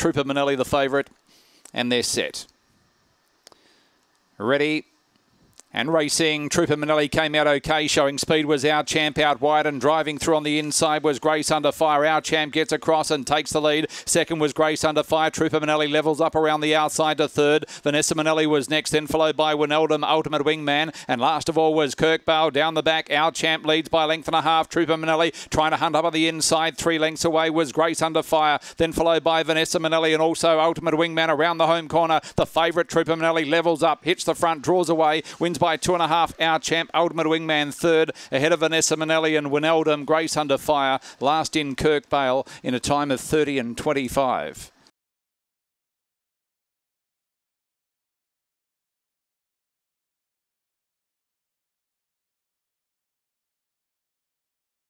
Trooper Manelli, the favourite, and they're set. Ready, and racing. Trooper Manelli came out okay, showing speed was our champ out wide and driving through on the inside was Grace Under Fire. Our champ gets across and takes the lead. Second was Grace Under Fire. Trooper Manelli levels up around the outside to third. Vanessa Manelli was next, then followed by Wineldum, Ultimate Wingman. And last of all was Kirkbale down the back. Our champ leads by length and a half. Trooper Manelli trying to hunt up on the inside. Three lengths away was Grace Under Fire. Then followed by Vanessa Manelli and also Ultimate Wingman around the home corner. The favourite Trooper Manelli levels up, hits the front, draws away, wins by two and a half our champ, Ultimate Wingman third, ahead of Vanessa Manelli and Wineldum, Grace Under Fire, last in Kirkbale in a time of 30 and 25.